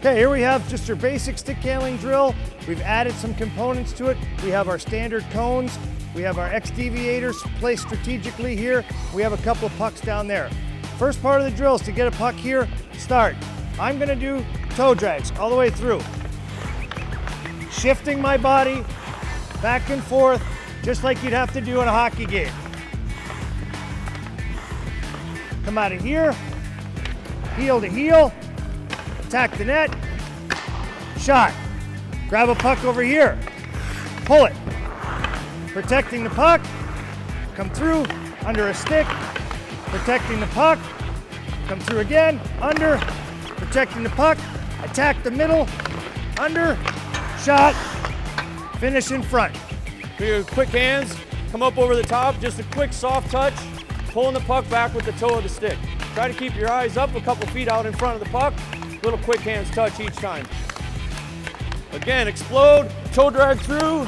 Okay, here we have just your basic stick handling drill. We've added some components to it. We have our standard cones. We have our xDeviators placed strategically here. We have a couple of pucks down there. First part of the drill is to get a puck here, start. I'm gonna do toe drags all the way through. Shifting my body back and forth, just like you'd have to do in a hockey game. Come out of here, heel to heel, attack the net, shot. Grab a puck over here, pull it. Protecting the puck, come through, under a stick, protecting the puck, come through again, under, protecting the puck, attack the middle, under, shot, finish in front. Do quick hands, come up over the top, just a quick soft touch, pulling the puck back with the toe of the stick. Try to keep your eyes up a couple feet out in front of the puck, little quick hands touch each time. Again, explode, toe drag through.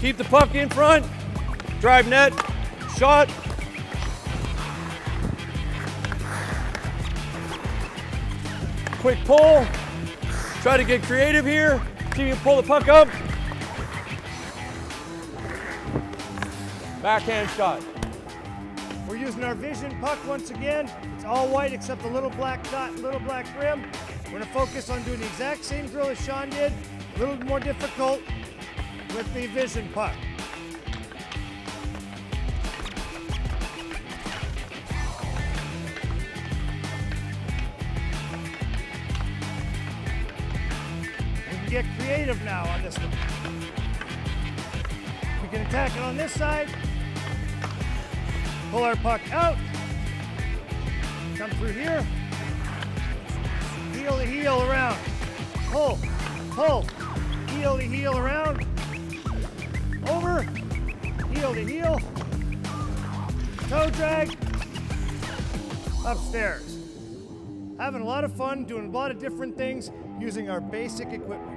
Keep the puck in front, drive net, shot. Quick pull, try to get creative here. See you pull the puck up. Backhand shot. We're using our Vision puck once again. It's all white except the little black dot, little black rim. We're gonna focus on doing the exact same drill as Sean did, a little more difficult with the Vision puck. Get creative now on this one. We can attack it on this side, pull our puck out, come through here, heel to heel around, pull, pull, heel to heel around, over, heel to heel, toe drag, upstairs. Having a lot of fun doing a lot of different things using our basic equipment.